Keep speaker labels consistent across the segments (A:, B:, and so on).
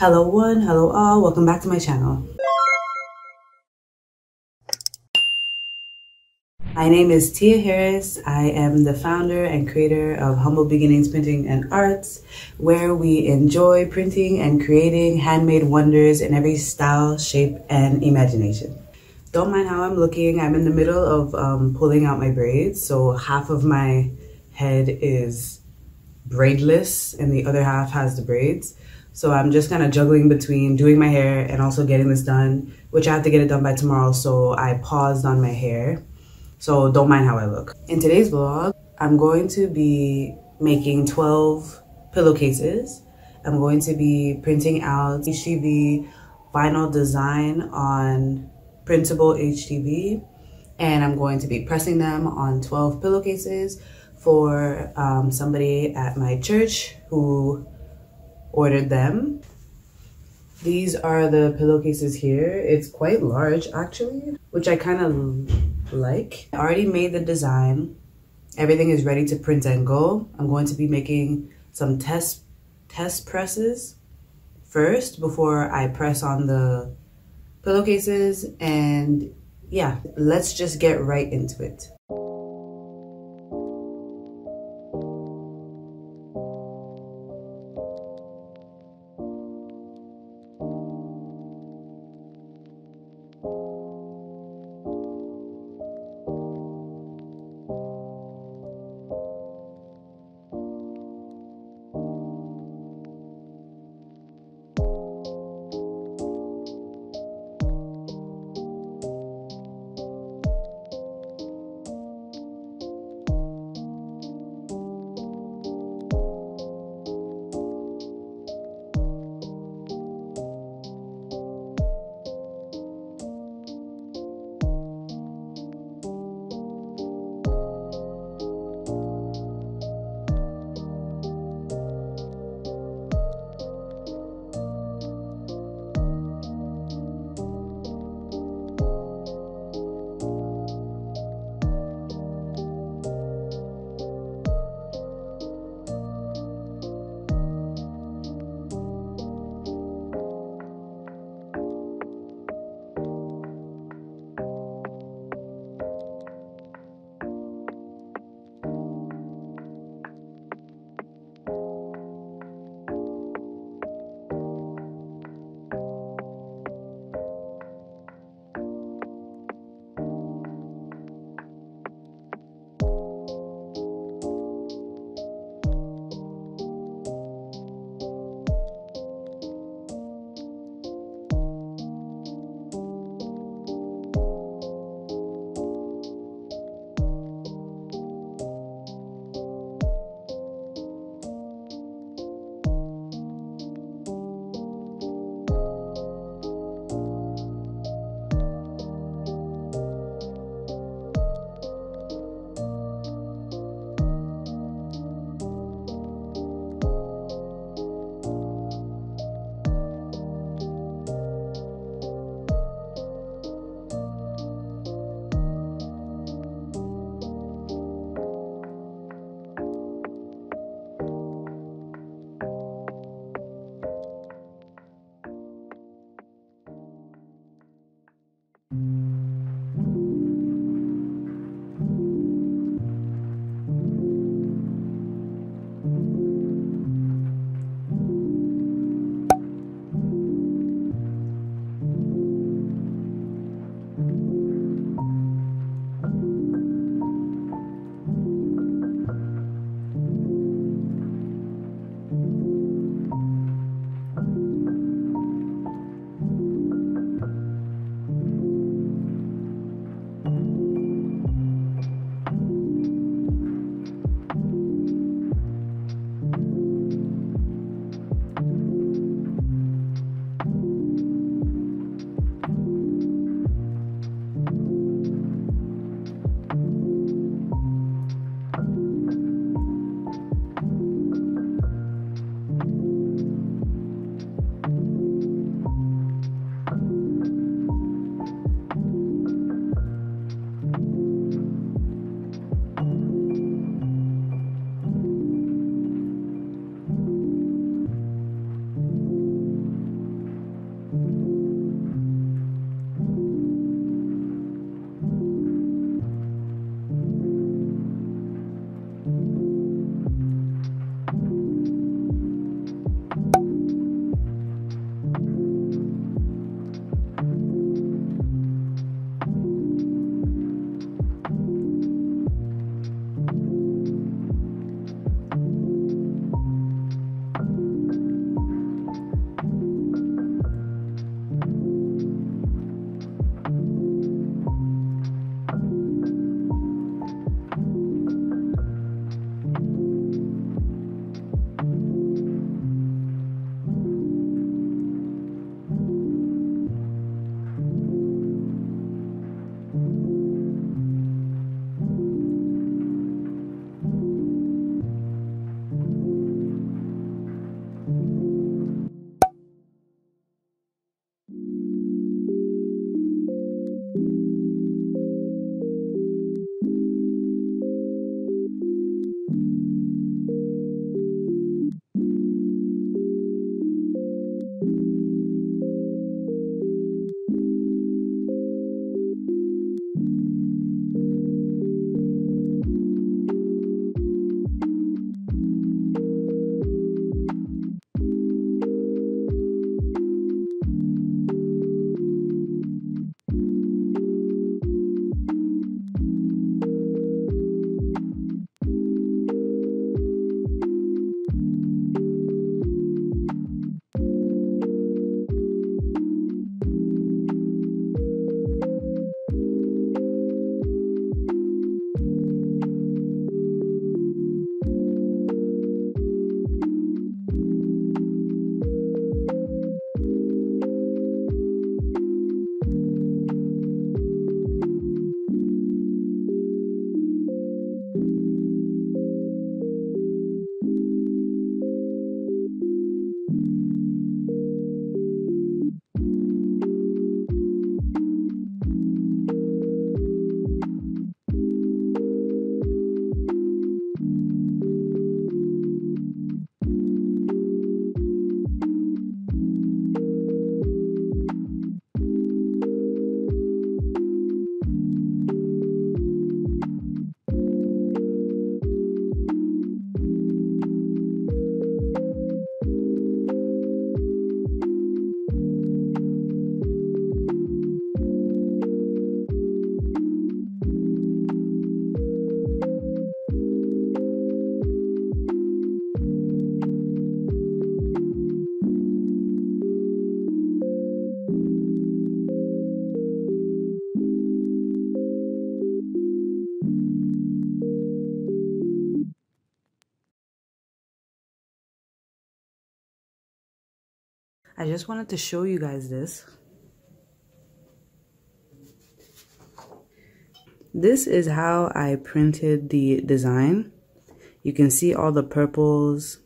A: Hello one, hello all, welcome back to my channel. My name is Tia Harris. I am the founder and creator of Humble Beginnings Printing and Arts, where we enjoy printing and creating handmade wonders in every style, shape, and imagination. Don't mind how I'm looking. I'm in the middle of um, pulling out my braids, so half of my head is braidless and the other half has the braids. So I'm just kind of juggling between doing my hair and also getting this done, which I have to get it done by tomorrow. So I paused on my hair. So don't mind how I look. In today's vlog, I'm going to be making 12 pillowcases. I'm going to be printing out HTV vinyl design on printable HTV and I'm going to be pressing them on 12 pillowcases for um, somebody at my church who ordered them. These are the pillowcases here. It's quite large actually, which I kind of like. I already made the design. Everything is ready to print and go. I'm going to be making some test test presses first before I press on the pillowcases and yeah, let's just get right into it. Just wanted to show you guys this. This is how I printed the design. You can see all the purples.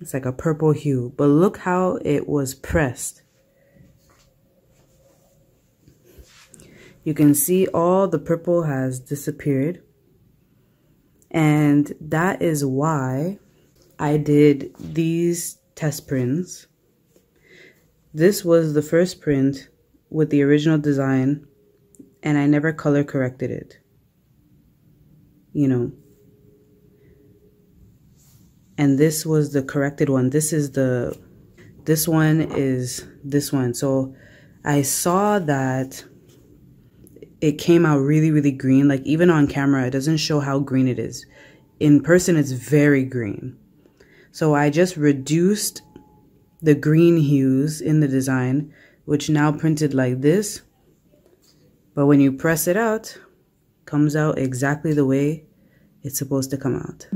A: It's like a purple hue, but look how it was pressed. You can see all the purple has disappeared. And that is why I did these test prints. This was the first print with the original design and I never color corrected it. You know. And this was the corrected one. This is the, this one is this one. So I saw that it came out really, really green. Like even on camera, it doesn't show how green it is. In person, it's very green. So I just reduced the green hues in the design, which now printed like this but when you press it out, comes out exactly the way it's supposed to come out.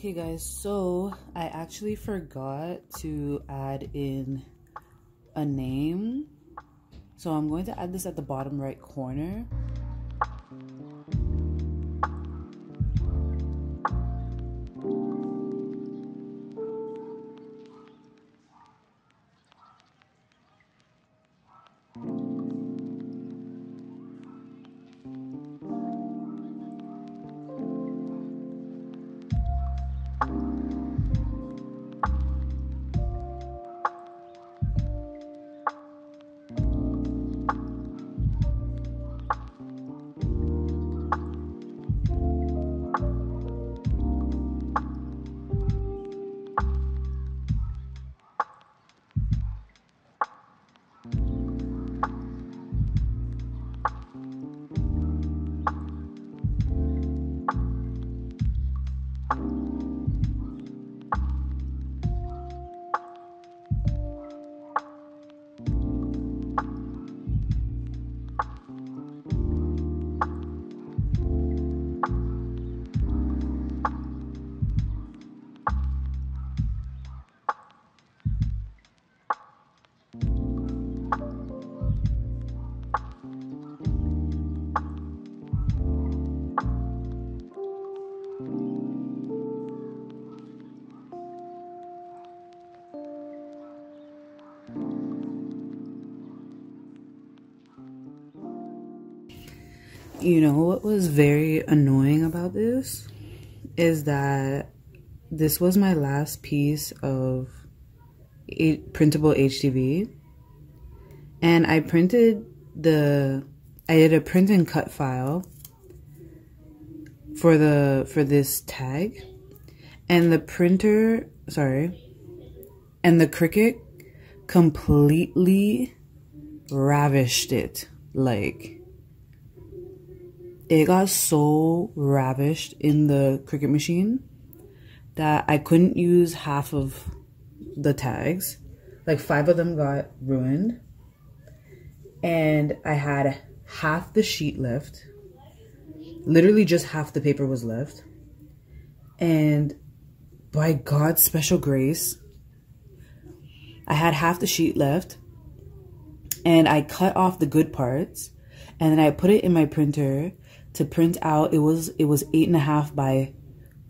A: Okay guys, so I actually forgot to add in a name. So I'm going to add this at the bottom right corner. You know what was very annoying about this is that this was my last piece of printable HTV and I printed the I did a print and cut file for the for this tag. And the printer sorry and the Cricut completely ravished it. Like it got so ravished in the Cricut machine that I couldn't use half of the tags. Like five of them got ruined. And I had half the sheet left. Literally just half the paper was left. And by God's special grace, I had half the sheet left. And I cut off the good parts. And then I put it in my printer to print out it was it was eight and a half by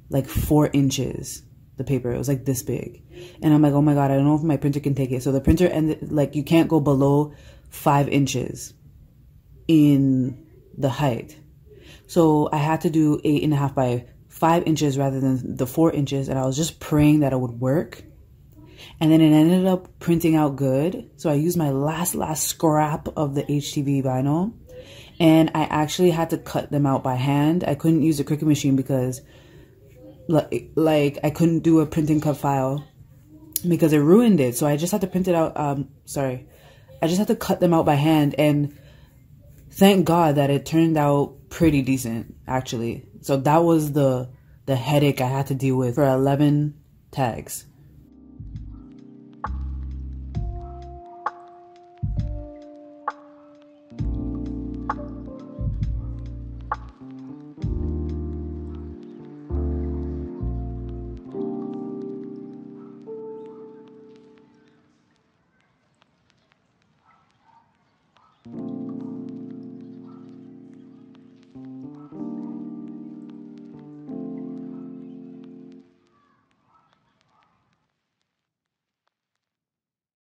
A: like four inches the paper. It was like this big. And i'm like oh my god i don't know if my printer can take it. So the printer ended like you can't go below five inches in the height. So i had to do eight and a half by five inches rather than the four inches and i was just praying that it would work. And then it ended up printing out good. So i used my last last scrap of the htv vinyl and I actually had to cut them out by hand. I couldn't use a Cricut machine because like, like I couldn't do a printing cut file because it ruined it. So I just had to print it out. Um, sorry. I just had to cut them out by hand and thank God that it turned out pretty decent actually. So that was the, the headache I had to deal with for 11 tags.